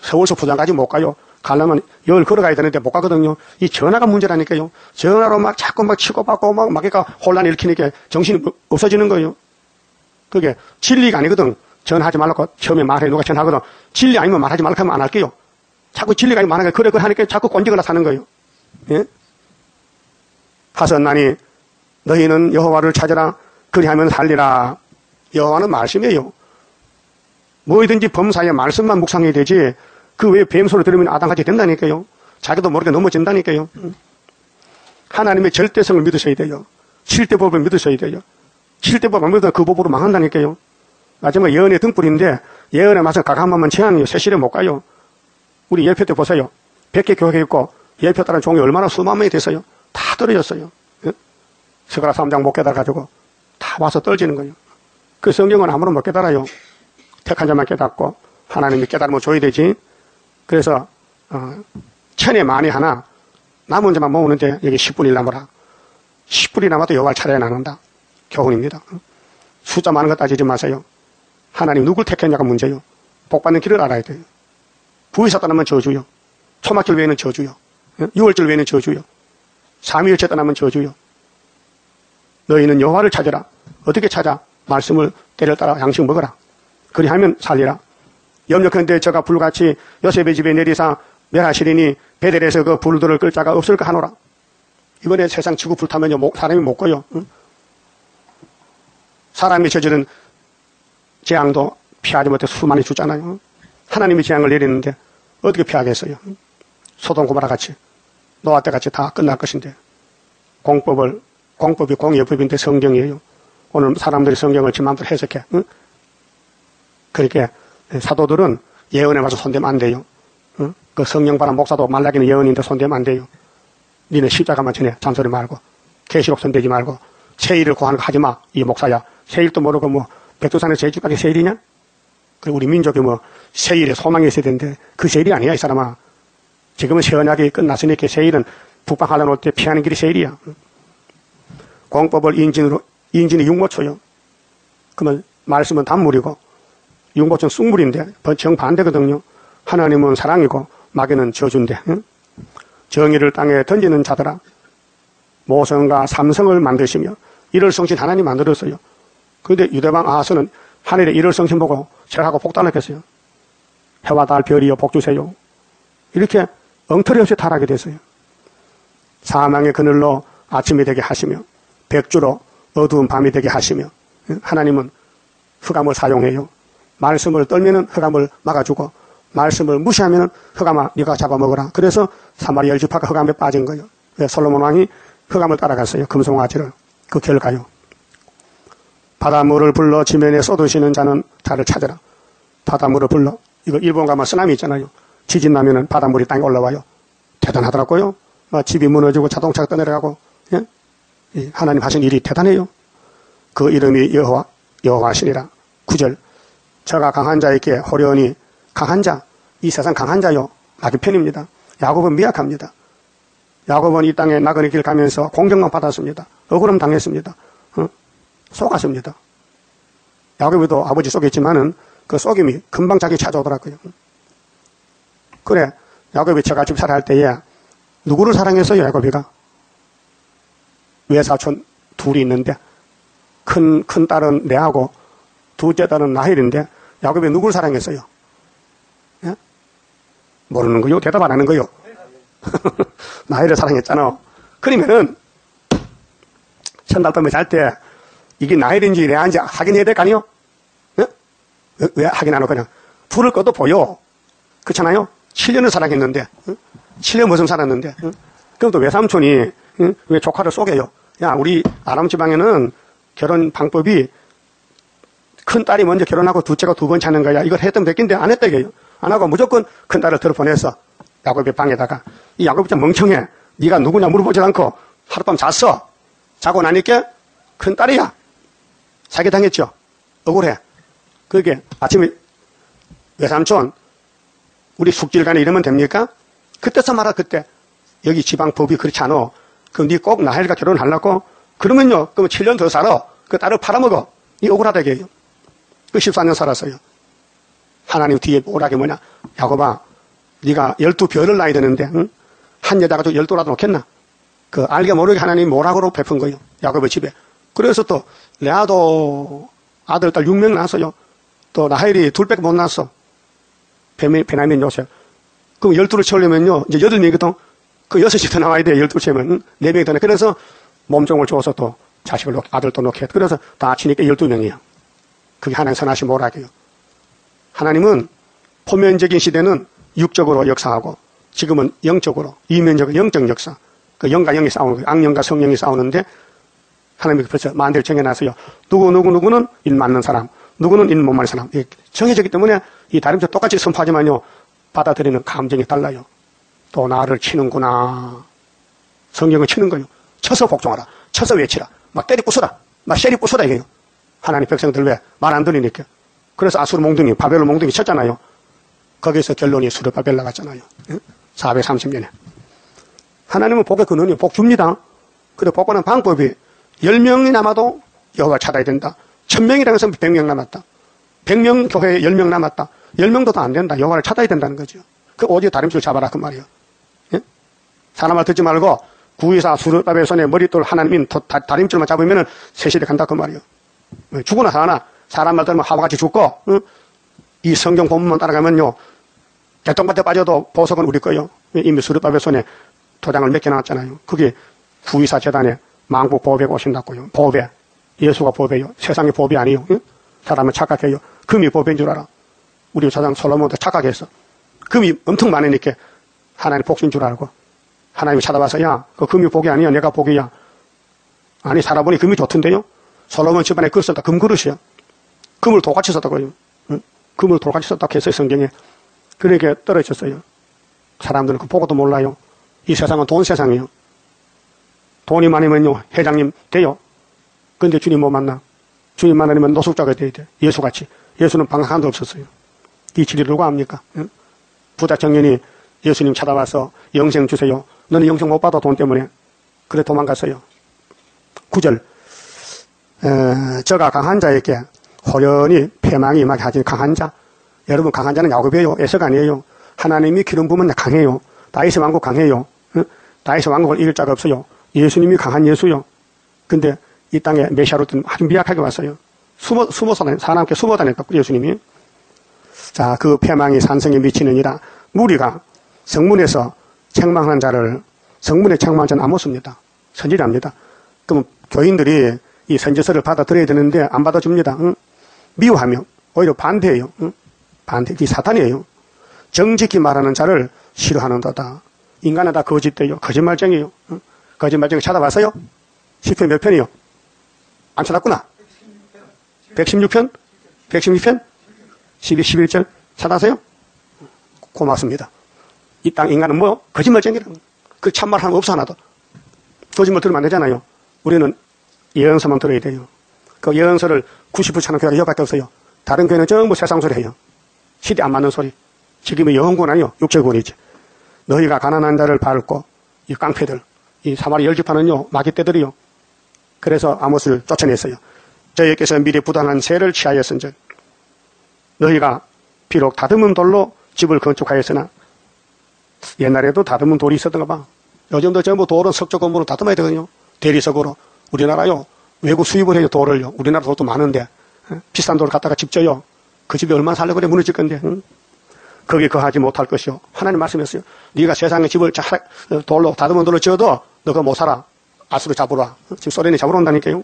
서울서 부산까지 못 가요. 가려면 열 걸어가야 되는데 못 가거든요. 이 전화가 문제라니까요. 전화로 막 자꾸 막 치고받고 막 마귀가 혼란 일으키니까 정신이 없어지는 거예요. 그게 진리가 아니거든. 전하지 말라고 처음에 말해 누가 전하거든. 진리 아니면 말하지 말라고 하면 안 할게요. 자꾸 진리가 아니면 말하니까 그래 그래 하니까 자꾸 꼰지거나 사는 거예요. 예? 하선나니 너희는 여호와를 찾으라 그리하면 살리라. 여호와는 말씀이에요. 뭐든지 범사에 말씀만 묵상해야 되지 그 외에 뱀소리 들으면 아당같이 된다니까요. 자기도 모르게 넘어진다니까요. 하나님의 절대성을 믿으셔야 돼요. 칠대법을 믿으셔야 돼요. 칠대법 안 믿으면 그 법으로 망한다니까요. 마지막 예언의 등불인데 예언의 맛은 각한 번만 취하면 세실에 못 가요. 우리 예표 때 보세요. 100개 교회 있고 예표 따른 종이 얼마나 수만 명이 됐어요. 다 떨어졌어요. 예? 스가라 3장 못 깨달아가지고 다 와서 떨어지는 거예요. 그 성경은 아무런 못 깨달아요. 택한 자만 깨닫고 하나님이 깨달으면 줘야 되지. 그래서 어, 천에 만에 하나 남은 자만 모으는데 여기 10분이 남아라. 10분이 남아도 여호와를 찾아야 나눈다. 교훈입니다. 숫자 많은 것 따지지 마세요. 하나님 누굴 택했냐가 문제요. 복 받는 길을 알아야 돼요. 부의사 떠나면 저주요. 초막절 외에는 저주요. 6월절 외에는 저주요. 3일째 떠나면 저주요. 너희는 여호와를 찾아라. 어떻게 찾아? 말씀을 때려 따라 양식 먹어라. 그리하면 살리라. 염려컨대 저가 불같이 요셉의 집에 내리사 멸하시리니 베델에서 그 불들을 끌 자가 없을까 하노라. 이번에 세상 지구 불타면요 사람이 못 꺼요. 응? 사람이 저지른 재앙도 피하지 못해 수많이 주잖아요. 하나님이 재앙을 내리는데 어떻게 피하겠어요? 소동 고마라 같이 노아 때 같이 다 끝날 것인데 공법을 공법이 공예법인데 성경이에요. 오늘 사람들이 성경을 지만대로 해석해. 응? 그렇게 사도들은 예언에 와서 손대면 안 돼요. 응? 그 성령 바람 목사도 말라기는 예언인데 손대면 안 돼요. 니네 십자가만 전해 잔소리 말고 계시록 손대지 말고 세일을 구하는 거 하지 마. 이 목사야. 세일도 모르고 뭐 백두산에 제주까지 세일이냐? 그리고 우리 민족이 뭐 세일에 소망이 있어야 되는데 그 세일이 아니야 이 사람아. 지금은 시원하게 끝났으니까 세일은 북방 하려 놓을 때 피하는 길이 세일이야. 공법을 인진으로 인진이 육모초요. 그러면 말씀은 단물이고 육모초는 쑥물인데 정반대거든요. 하나님은 사랑이고 마귀는 저주인데 응? 정의를 땅에 던지는 자들아 모성과 삼성을 만드시며 이를 성신 하나님 만들었어요. 그런데 유대방 아하스는 하늘에 이를 성신 보고 절하고 폭탄을 했어요. 해와 달 별이여 복주세요. 이렇게 엉터리 없이 타락이 됐어요. 사망의 그늘로 아침이 되게 하시며 백주로 어두운 밤이 되게 하시며 하나님은 흑암을 사용해요. 말씀을 떨면은 흑암을 막아주고 말씀을 무시하면은 흑암아 네가 잡아먹어라. 그래서 사마리아 열지파가 흑암에 빠진 거예요. 솔로몬 왕이 흑암을 따라갔어요. 금송아지를. 그 결과요. 바닷물을 불러 지면에 쏟으시는 자는 자를 찾아라. 바닷물을 불러. 이거 일본 가면 쓰나미 있잖아요. 지진 나면은 바닷물이 땅에 올라와요. 대단하더라고요. 뭐 집이 무너지고 자동차가 떠내려가고 예? 하나님 하신 일이 대단해요. 그 이름이 여호와 여호와시니라. 구절 저가 강한 자에게 호련히 강한 자, 이 세상 강한 자요. 맞은편입니다. 야곱은 미약합니다. 야곱은 이 땅에 나그네 길 가면서 공격만 받았습니다. 억울함 당했습니다. 어? 속았습니다. 야곱이도 아버지 속였지만은 그 속임이 금방 자기 찾아오더라고요. 그래, 야곱이 저같이 살아할 때에 누구를 사랑했어요, 야곱이가? 외사촌 둘이 있는데 큰, 큰 딸은 내하고 둘째 딸은 나헬인데 야곱이 누구를 사랑했어요? 예? 모르는 거요? 대답 안 하는 거요? 나헬을 사랑했잖아. 그러면은 첫날 밤에 잘 때 이게 나헬인지 레아인지 확인해야 될 거 아니요? 예? 왜 확인 안 하고 그냥 불을 꺼도 보여. 그렇잖아요? 7년을 사랑했는데, 7년 무슨 살았는데, 그럼 또 외삼촌이 왜 조카를 쏘게요? 야, 우리 아람 지방에는 결혼 방법이 큰 딸이 먼저 결혼하고 둘째가 두 번 찾는 거야. 이걸 했던 됐긴데 안 했다 이게요. 안 하고 무조건 큰 딸을 들어 보내서 야곱의 방에다가 이 야곱이 좀 멍청해. 네가 누구냐 물어보지 않고 하룻밤 잤어. 자고 나니까 큰 딸이야. 사기당했죠. 억울해. 그게 아침에 외삼촌 우리 숙질간에 이러면 됩니까? 그때서 말아 그때 여기 지방 법이 그렇지 않아. 그럼 네꼭 나헬과 결혼하려고? 그러면요. 그럼 7년 더 살아. 그 딸을 팔아먹어. 이 억울하다 이게요. 그 14년 살았어요. 하나님 뒤에 오락이 뭐냐? 야곱아, 네가 열두 별을 낳아야 되는데 응? 한 여자가 또 열두라도 놓겠나? 그 알게 모르게 하나님 모락으로 베푼 거예요. 야곱의 집에. 그래서 또 레아도 아들 딸 6명 낳았어요. 또 나헬이 둘밖에 못 낳았어. 베냐민 요셉. 그럼 열두를 채우려면요. 이제 여덟 명이거든. 그 여섯이 더 나와야 돼. 열두 채우면 네 명이 더 나. 그래서 몸종을 줘서 또 자식을 놓게, 아들도 놓게. 그래서 다 치니까 열두 명이야. 그게 하나님 선하신 모락이에요. 하나님은 포면적인 시대는 육적으로 역사하고 지금은 영적으로 이면적으로 영적 역사. 그 영과 영이 싸우는 거예요. 악령과 성령이 싸우는데 하나님이 그래서 만대를 정해놨어요. 누구 누구 누구는 일 맞는 사람, 누구는 일 못 맞는 사람. 정해졌기 때문에 이 다림도 똑같이 선포하지만요. 받아들이는 감정이 달라요. 또 나를 치는구나. 성경을 치는 거예요. 쳐서 복종하라. 쳐서 외치라. 막 때리 부숴라. 막 세리 부숴라 이게요. 하나님 백성들 왜 말 안 들으니까. 그래서 아수르 몽둥이, 바벨론 몽둥이 쳤잖아요. 거기서 결론이 수르바벨 나갔잖아요. 430년에. 하나님은 복의 근원이 복 줍니다. 그래 복 받는 방법이 10명이 남아도 여호와 찾아야 된다. 1000명이라는 것은 100명 남았다. 100명 교회에 10명 남았다. 10명도 더 안 된다. 여호와를 찾아야 된다는 거죠. 그 오직 다림줄 잡아라 그 말이에요. 예? 사람 말 듣지 말고 구이사 수르바벨 손에 머릿돌 하나님인 다림줄만 잡으면 세시대 간다 그 말이에요. 어, 죽으나 사나 사람 말 들으면 하와같이 죽고 응? 이 성경 본문만 따라가면요 개똥밭에 빠져도 보석은 우리 거요 이미 수르바벨 손에 도장을 몇 개 나왔잖아요 그게 후이사 재단에 망부 보배가 오신다고요 보배 예수가 보배요 세상의 보배 아니요 응? 사람은 착각해요 금이 보배인 줄 알아 우리 사장 솔로몬도 착각했어 금이 엄청 많으니까 하나님 복수인 줄 알고 하나님이 찾아와서 야 그 금이 복이 아니야 내가 복이야 아니 살아보니 금이 좋던데요 솔로몬 집안에 글 썼다 금그릇이야. 금을 똑같이 썼다고요. 응? 금을 똑같이 썼다고 했어요 성경에. 그러니까 떨어졌어요. 사람들은 그 보고도 몰라요. 이 세상은 돈 세상이에요. 돈이 많으면요 회장님 돼요. 근데 주님 못 만나. 주님 만나면 노숙자가 돼야 돼. 예수같이. 예수는 방학한도 없었어요. 이 진리를 누가 압니까? 응? 부자 청년이 예수님 찾아와서 영생 주세요. 너는 영생 못 받아 돈 때문에. 그래 도망갔어요. 구절 어, 저가 강한 자에게 호련히 패망이 임하게 하지 강한 자. 여러분 강한 자는 야곱이에요. 에서가 아니에요. 하나님이 기름 부으면 강해요. 다윗의 왕국 강해요. 어? 다윗의 왕국을 이길 자가 없어요. 예수님이 강한 예수요. 근데 이 땅에 메시아로 든 아주 미약하게 왔어요. 숨어, 숨어서, 사람께 숨어 다녔다, 예수님이. 자, 그 패망이 산성에 미치느니라 무리가 성문에서 책망하는 자를 성문에 책망한 자는 안 묻습니다. 선질합니다. 그럼 교인들이 이 선지서를 받아들여야 되는데 안 받아줍니다. 응? 미워하며 오히려 반대해요. 응? 반대, 이 사탄이에요. 정직히 말하는 자를 싫어하는도다. 인간은 다 거짓돼요. 거짓말쟁이에요. 응? 거짓말쟁이 찾아봤어요? 10편 몇 편이요? 안 찾았구나. 116편? 116편? 12, 11절 찾아세요? 고맙습니다. 이 땅 인간은 뭐? 거짓말쟁이라는 그 참말 하는 거 없어 하나도. 거짓말 들으면 안 되잖아요. 우리는 예언서만 들어야 돼요. 그 예언서를 90% 차는 교회가 여밖에 없어요. 다른 교회는 전부 세상 소리 해요. 시대 안 맞는 소리. 지금의 영혼군 아니요. 육체군이지. 너희가 가난한 자를 밟고 이 깡패들, 이 사마리 열집하는요. 마귀 떼들이요. 그래서 아못을 쫓아냈어요. 저희께서 미리 부당한 세를 취하였은즉 너희가 비록 다듬은 돌로 집을 건축하였으나 옛날에도 다듬은 돌이 있었던가 봐. 요즘도 전부 돌은 석조 건물로 다듬어야 되거든요. 대리석으로. 우리나라요. 외국 수입을 해요, 돌을요. 우리나라 돌도 많은데. 비싼 돌을 갖다가 집 져요. 그 집에 얼마나 살려고 그래 무너질 건데. 응? 거기에 거하지 못할 것이요. 하나님 말씀했어요. 네가 세상에 집을 자, 돌로 다듬은 돌로 지어도 너가 못 살아. 아수르 잡으러 와. 지금 소련이 잡으러 온다니까요.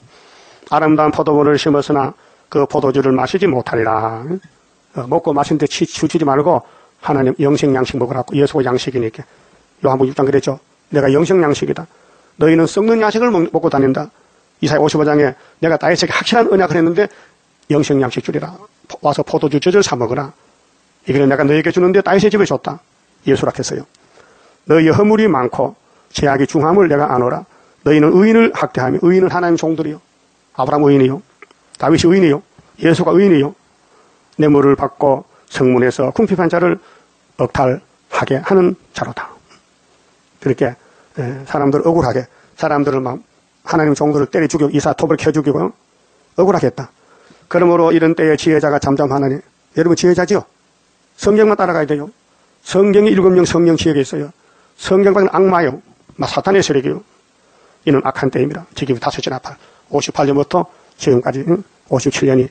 아름다운 포도원을 심었으나 그 포도주를 마시지 못하리라. 어, 먹고 마신 데 치, 치지 말고 하나님 영생 양식 먹으라고 예수가 양식이니까. 요한복 6장 그랬죠. 내가 영생 양식이다. 너희는 썩는 야식을 먹, 고 다닌다. 이사야 55장에 내가 다윗에게 확실한 언약을 했는데 영생 양식 주리라. 와서 포도주 젖을 사 먹으라. 이거는 내가 너희에게 주는데 다윗의 집에 줬다. 예수라 했어요. 너희의 허물이 많고 제약이 중함을 내가 아노라. 너희는 의인을 학대하며 의인은 하나님 종들이요. 아브라함 의인이요. 다윗이 의인이요. 예수가 의인이요. 뇌물을 받고 성문에서 궁핍한 자를 억탈하게 하는 자로다. 그렇게 사람들을 억울하게 사람들을 막 하나님 종들을 때려 죽이고 이사 톱을 켜 죽이고 억울하겠다. 그러므로 이런 때에 지혜자가 잠잠하느니 여러분 지혜자지요? 성경만 따라가야 돼요. 성경에 일곱 명 성령 지혜가 있어요. 성경 밖은 악마요. 막 사탄의 세력이요. 이는 악한 때입니다. 지금 다섯째 나팔. 58년부터 지금까지 57년이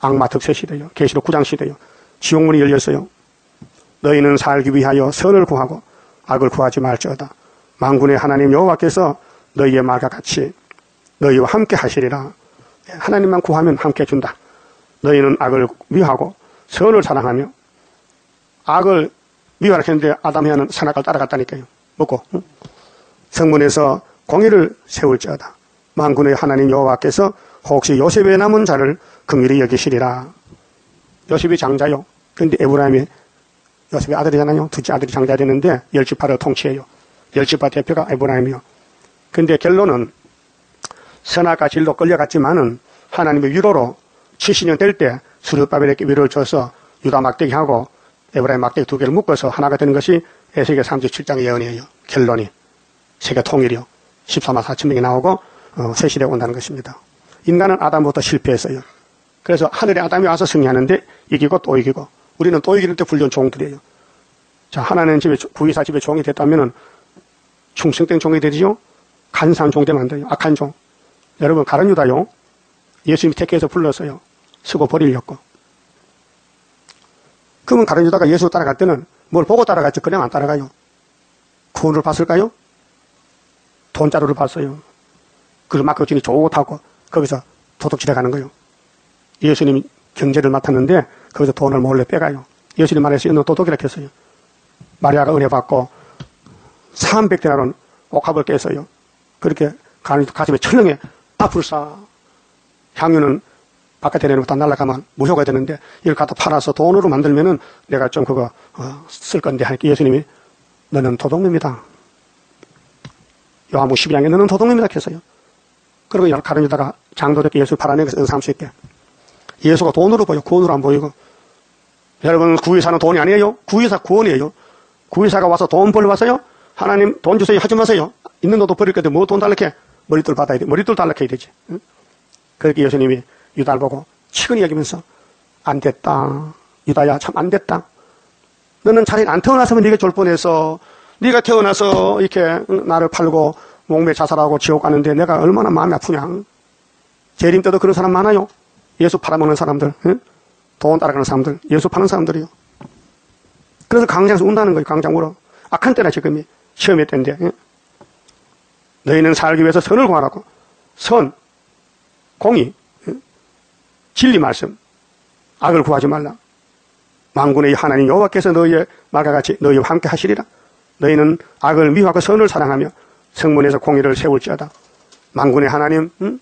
악마 득세 시대요. 계시록 9장 시대요. 지옥문이 열렸어요. 너희는 살기 위하여 선을 구하고 악을 구하지 말지어다. 망군의 하나님 여호와께서 너희의 말과 같이 너희와 함께 하시리라. 하나님만 구하면 함께 준다. 너희는 악을 미하고 선을 사랑하며 악을 미워하는데 아담이 하는 선악을 따라갔다니까요. 먹고 응? 성문에서 공의를 세울지어다. 만군의 하나님 여호와께서 혹시 요셉의 남은 자를 긍휼히 여기시리라. 요셉이 장자요. 근데 에브라임이 요셉의 아들이잖아요. 둘째 아들이 장자 되는데 열지파를 통치해요. 열지파 대표가 에브라임이요. 근데 결론은 선악과 진로 끌려갔지만은 하나님의 위로로 70년 될 때 수르바벨에게 위로를 줘서 유다 막대기하고 에브라임 막대기 두 개를 묶어서 하나가 되는 것이 에세계 37장의 예언이에요. 결론이. 세계 통일이요. 14만 4천 명이 나오고 어, 새 시대에 온다는 것입니다. 인간은 아담부터 실패했어요. 그래서 하늘에 아담이 와서 승리하는데 이기고 또 이기고 우리는 또 이기는 때 불륜 종들이에요. 자 하나는 집에 구이사 집에 종이 됐다면은 충성된 종이 되지요. 간사한 종 되면 안 돼요. 악한 종. 여러분 가론 유다요. 예수님이 택해서 불렀어요. 쓰고 버리려고. 그러면 가론 유다가 예수 따라갈 때는 뭘 보고 따라갔지 그냥 안 따라가요. 구원을 봤을까요? 돈자루를 봤어요. 그걸 막거진이 좋다고 거기서 도둑질해 가는 거예요. 예수님이 경제를 맡았는데 거기서 돈을 몰래 빼가요. 예수님 말해서 너 도둑이라 했어요. 마리아가 은혜 받고 300대나론 옥합을 깼어요. 그렇게 가슴에 철렁해 아불사 향유는 바깥에 내놓다 날아가면 무효가 되는데 이걸 갖다 팔아서 돈으로 만들면은 내가 좀 그거 어, 쓸 건데 하니까 예수님이 너는 도둑놈이다. 요한복 12장에 너는 도둑놈이다 했어요. 그리고 가르치다가 장도덕게 예수를 팔아내서 은삼 수 있게. 예수가 돈으로 보여, 구원으로 안 보이고. 여러분, 구의사는 돈이 아니에요? 구의사 구원이에요. 구의사가 와서 돈 벌러 왔어요? 하나님 돈 주세요. 하지 마세요. 있는 돈도 버릴 건데 뭐 돈 달라게? 머리돌 받아야 돼. 머리돌 달라게 해야 되지. 응? 그렇게 예수님이 유다를 보고 치근히 여기면서 안 됐다. 유다야 참 안 됐다. 너는 차라리 안 태어났으면 네가 졸 뻔해서 네가 태어나서 이렇게 나를 팔고 목매 자살하고 지옥 가는데 내가 얼마나 마음이 아프냐. 재림 때도 그런 사람 많아요. 예수 팔아먹는 사람들. 응? 돈 따라가는 사람들, 예수 파는 사람들이요. 그래서 강장에서 운다는 거예요, 강장으로. 악한 때나 지금이 시험의 때인데. 예? 너희는 살기 위해서 선을 구하라고. 선, 공의, 예? 진리 말씀, 악을 구하지 말라. 망군의 하나님 여호와께서 너희의 말과 같이 너희와 함께 하시리라. 너희는 악을 미워하고 선을 사랑하며 성문에서 공의를 세울지어다. 망군의 하나님 응?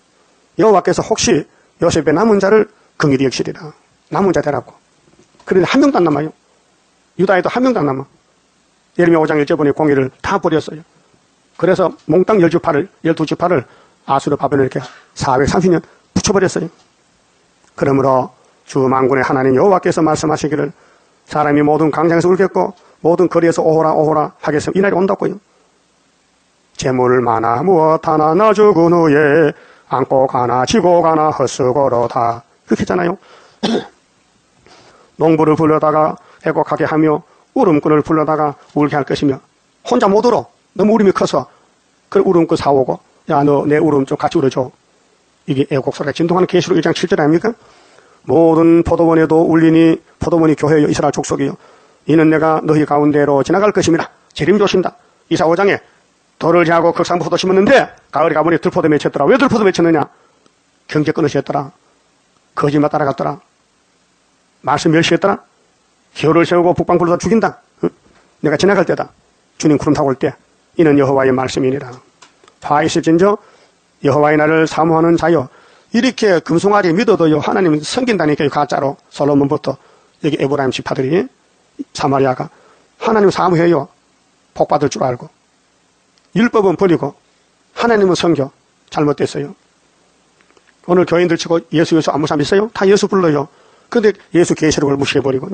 여호와께서 혹시 요셉의 남은 자를 긍휼히 여기시리라. 남은 자 되라고. 그런데 한 명도 안 남아요. 유다에도 한 명도 안 남아. 예레미야 5장 1절 보니 공의를 다 버렸어요. 그래서 몽땅 열주파를 열두 주파를 아수르 바벨론 이렇게 430년 붙여버렸어요. 그러므로 주 만군의 하나님 여호와께서 말씀하시기를 사람이 모든 강장에서 울겠고 모든 거리에서 오호라 오호라 하겠으면 이날이 온다고요. 재물 많아 무엇 하나 나주고 누에 안고 가나 지고 가나 헛수고로다 그렇게 했잖아요. 농부를 불러다가 애곡하게 하며 울음꾼을 불러다가 울게 할 것이며 혼자 못 울어 너무 울음이 커서 그 울음꾼 사오고 야 너 내 울음 좀 같이 울어줘 이게 애곡소리가 진동하는 계시록 1장 7절 아닙니까? 모든 포도원에도 울리니 포도원이 교회요 이스라엘 족속이요 이는 내가 너희 가운데로 지나갈 것임이라 재림 조신다. 이사 5장에 돌을 재하고 극상포도 심었는데 가을에 가보니 들포도 맺혔더라. 왜 들포도 맺혔느냐? 경제 끊으셨더라. 거짓말 따라갔더라. 말씀 멸시했더라. 기호를 세우고 북방 불러다 죽인다. 응? 내가 지나갈 때다. 주님 구름 타고 올 때 이는 여호와의 말씀이니라. 화이실진저 여호와의 날을 사모하는 자여 이렇게 금송아리 믿어도요 하나님은 섬긴다니까요 가짜로. 솔로몬부터. 여기 에브라임 지파들이 사마리아가 하나님 사모해요 복 받을 줄 알고 율법은 버리고 하나님은 섬겨 잘못됐어요 오늘 교인들 치고 예수 예수 아무 사람 있어요? 다 예수 불러요 근데 예수 계시록을 무시해버리고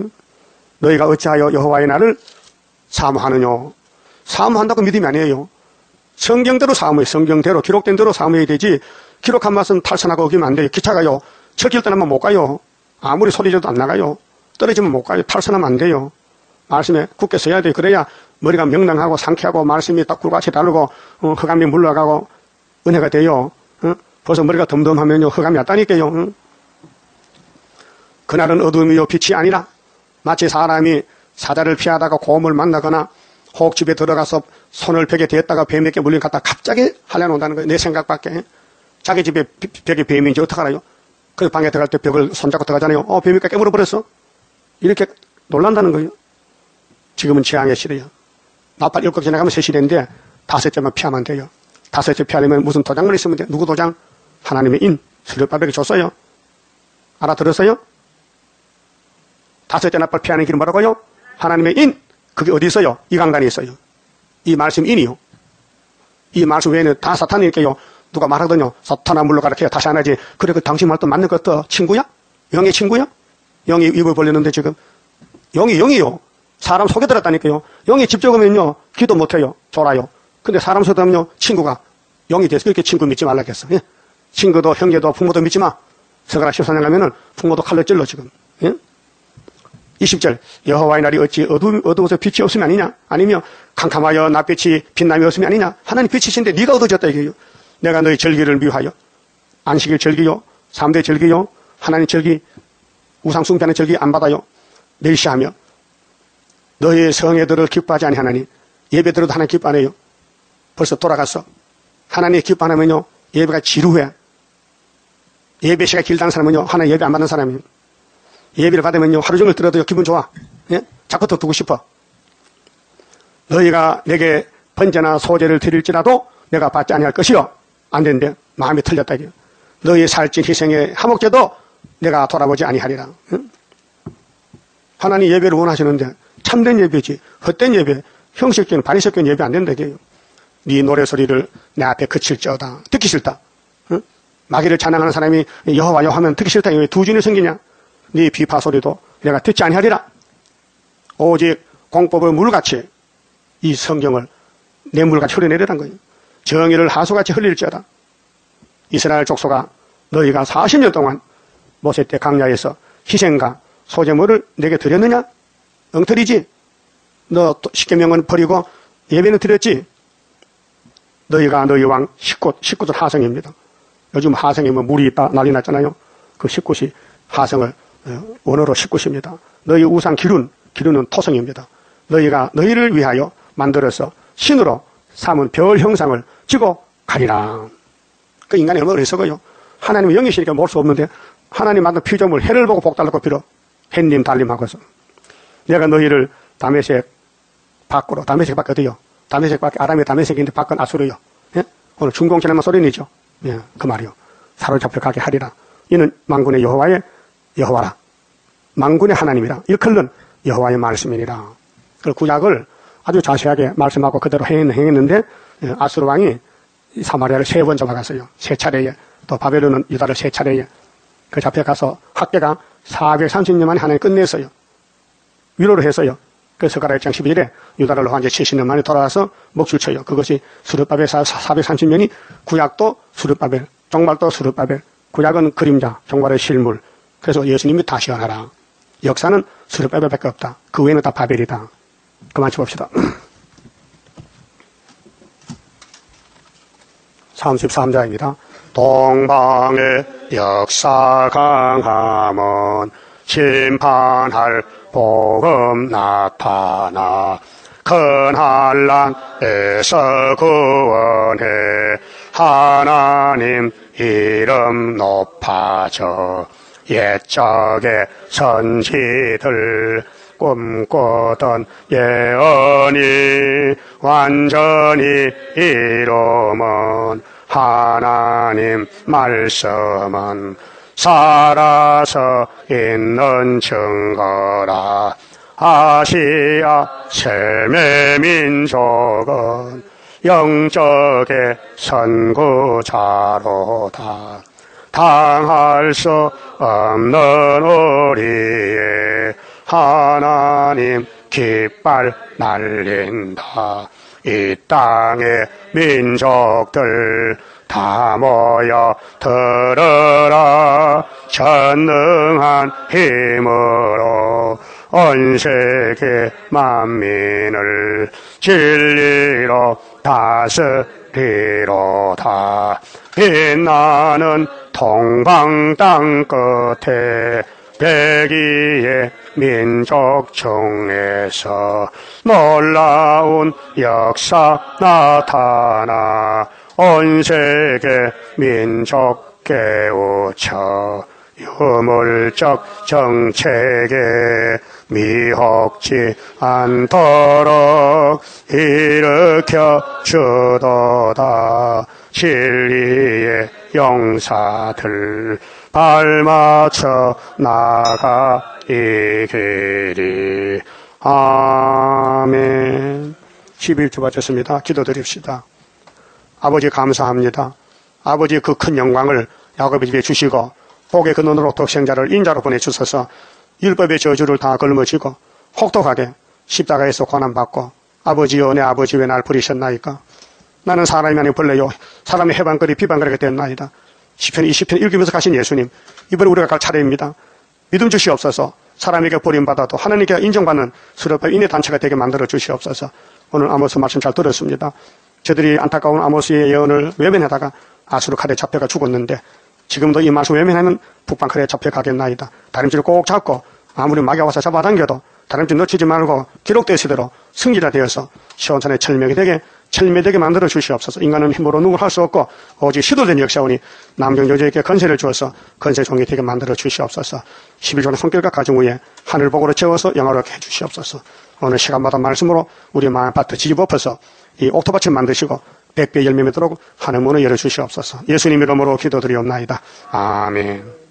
너희가 어찌하여 여호와의 날을 사모하느냐 사모한다고 믿음이 아니에요 성경대로 사모해 성경대로 기록된 대로 사모해야 되지 기록한 말씀 탈선하고 어기면 안 돼요. 기차가요. 철길 떠나면 못 가요. 아무리 소리 져도 안 나가요. 떨어지면 못 가요. 탈선하면 안 돼요. 말씀에 굳게 서야 돼요. 그래야 머리가 명랑하고 상쾌하고 말씀이 딱 굴같이 다르고 어, 흑암이 물러가고 은혜가 돼요. 어? 벌써 머리가 덤덤하면요. 흑암이 왔다니까요. 어? 그날은 어둠이요 빛이 아니라 마치 사람이 사자를 피하다가 곰을 만나거나 혹 집에 들어가서 손을 벽에 대었다가 뱀에게 물린 갖다 갑자기 할려놓는다는 거예요. 내 생각밖에. 자기 집에 벽에 뱀인지 어떡하나요? 그 방에 들어갈 때 벽을 손잡고 들어가잖아요. 어, 뱀이 깨물어 버렸어. 이렇게 놀란다는 거예요. 지금은 재앙의 시대야. 나팔 일곱 지나가면 새 시대인데 다섯째만 피하면 돼요. 다섯째 피하려면 무슨 도장만 있으면 돼. 누구 도장? 하나님의 인. 수렵바에게 줬어요. 알아들었어요? 다섯째 나팔 피하는 길은 뭐라고요? 하나님의 인. 그게 어디 있어요? 이 강단에 있어요. 이 말씀 인이요. 이 말씀 외에는 다 사탄이니까요. 누가 말하거든요. 사탄아 물러가라 해야 다시 안 하지. 그래 그 당신 말도 맞는 것도 친구야? 영의 친구야? 영이 입을 벌렸는데 지금 영이 영이요. 사람 속에 들었다니까요. 영이 집 적으면요 기도 못해요. 졸아요. 근데 사람 속에 들면요 친구가 영이 돼서 그렇게 친구 믿지 말라겠어. 예? 친구도 형제도 부모도 믿지 마. 서가라 14년 가면은 부모도 칼로 찔러 지금. 예? 20절 여호와의 날이 어찌 어두, 어두워서 빛이 없으면 아니냐 아니면 캄캄하여 낯빛이 빛남이 없으면 아니냐 하나님 빛이신데 네가 어두워졌다 이게요 내가 너희 절기를 미워하여 안식일 절기요 3대 절기요 하나님 절기 우상 숭배하는 절기 안 받아요. 멸시하며. 너희 성애들을 기뻐하지 아니하나니 예배 들어도 하나님 기뻐 안 해요. 벌써 돌아갔어 하나님 기뻐 안 하면요 예배가 지루해. 예배 시간 길다는 사람은요 하나님 예배 안 받는 사람이에요. 예배를 받으면요 하루 종일 들어도 기분 좋아. 예? 자꾸 더 두고 싶어. 너희가 내게 번제나 소제를 드릴지라도 내가 받지 아니할 것이요. 안 되는데 마음이 틀렸다 너희 살찐 희생의 하목제도 내가 돌아보지 아니하리라. 응? 하나님 예배를 원하시는데 참된 예배지 헛된 예배 형식적인 반의적인 예배 안 된다 이게요. 네 노래 소리를 내 앞에 그칠지어다. 듣기 싫다. 응? 마귀를 찬양하는 사람이 여호와 여호와 하면 듣기 싫다. 왜 두 준이 생기냐? 네 비파 소리도 내가 듣지 아니하리라. 오직 공법의 물같이 이 성경을 내 물같이 흘려내리란 거예요. 정의를 하수같이 흘릴지어다. 이스라엘 족소가 너희가 40년 동안 모세 때 강야에서 희생과 소재물을 내게 드렸느냐? 엉터리지? 너 십계명은 버리고 예배는 드렸지? 너희가 너희 왕 19, 19절 하성입니다. 요즘 하성에 뭐 물이 있다 난리 났잖아요. 그 19시 하성을 어, 원어로 19시입니다. 너희 우상 기룬, 기룬은 토성입니다. 너희가 너희를 위하여 만들어서 신으로 삼은 별 형상을 지고 가리라. 그 인간이 얼마나 어리석어요. 하나님은 영이시니까 볼수 없는데 하나님 만든 피조물 해를 보고 복달라고 빌어 햇님 달림하고서 내가 너희를 담에색 밖으로 담에색 밖 어디요? 담에색 밖에 아람의 담에색인데 밖은 아수르요. 예? 오늘 중공 지나면 소리니죠. 예, 그 말이요. 사로잡혀 가게 하리라. 이는 망군의 여호와의 여호와라. 망군의 하나님이라. 일컬는 여호와의 말씀이니라. 그 구약을 아주 자세하게 말씀하고 그대로 행했는데 예, 아수르 왕이 사마리아를 세 번 잡아갔어요. 세 차례에 또 바벨론은 유다를 세 차례에 그 잡혀가서 학계가 430년 만에 하나님 끝냈어요. 위로를 했어요. 그래서 가라 1장 11일에 유다를 놓고 이제 70년 만에 돌아와서 목줄 쳐요. 그것이 수르바벨 430년이 구약도 수르바벨, 종말도 수르바벨, 구약은 그림자, 종말의 실물. 그래서 예수님이 다시 하라 역사는 수르바벨밖에 없다. 그 외에는 다 바벨이다. 그만 쳐봅시다. 33자입니다. 동방의 역사 강함은 심판할 복음 나타나 큰 한란에서 구원해 하나님 이름 높아져 옛적의 선지들 꿈꾸던 예언이 완전히 이루면 하나님 말씀은 살아서 있는 증거라. 아시아 셀메 민족은 영적의 선구자로다. 당할 수 없는 우리의 하나님 깃발 날린다 이 땅의 민족들 다 모여 들어라. 전능한 힘으로 온 세계 만민을 진리로 다스리로다. 빛나는 동방 땅 끝에 백이의 민족 중에서 놀라운 역사 나타나 온 세계 민족 깨우쳐 유물적 정책에 미혹지 않도록 일으켜 주도다 진리의 용사들 발맞춰 나가 이 길이 아멘 11주 바쳤습니다. 기도드립시다. 아버지 감사합니다. 아버지 그 큰 영광을 집에 주시고 복의 그 눈으로 독생자를 인자로 보내주셔서 율법의 저주를 다 걸머지고 혹독하게 십자가에서 고난받고 아버지여 내 아버지 왜 날 버리셨나이까? 나는 사람이 아닌 벌레요. 사람의 해방거리 비방거리가 됐나이다. 10편 20편 읽으면서 가신 예수님 이번에 우리가 갈 차례입니다. 믿음 주시옵소서. 사람에게 버림받아도 하나님께 인정받는 수렵의 인의 단체가 되게 만들어 주시옵소서. 오늘 아모스 말씀 잘 들었습니다. 저들이 안타까운 아모스의 예언을 외면하다가 아수르 칼에 잡혀가 죽었는데 지금도 이 말씀 외면하면 북방 칼에 잡혀가겠나이다. 다림질을 꼭 잡고 아무리 막이 와서 잡아당겨도 다림질 놓치지 말고 기록되시대로 승리가 되어서 시원천의 철명이 되게 철매되게 만들어 주시옵소서. 인간은 힘으로 누굴 할 수 없고 오직 시도된 역사오니 남경 여주에게 건세를 주어서 건세 종이 되게 만들어 주시옵소서. 11조의 성결과 가정 위에 하늘복으로 채워서 영화롭게 해주시옵소서. 오늘 시간마다 말씀으로 우리 마음 밭을 지집엎어서 이 옥토밭을 만드시고 백배 열매 맺도록 하늘 문을 열어주시옵소서. 예수님 이름으로 기도드리옵나이다. 아멘.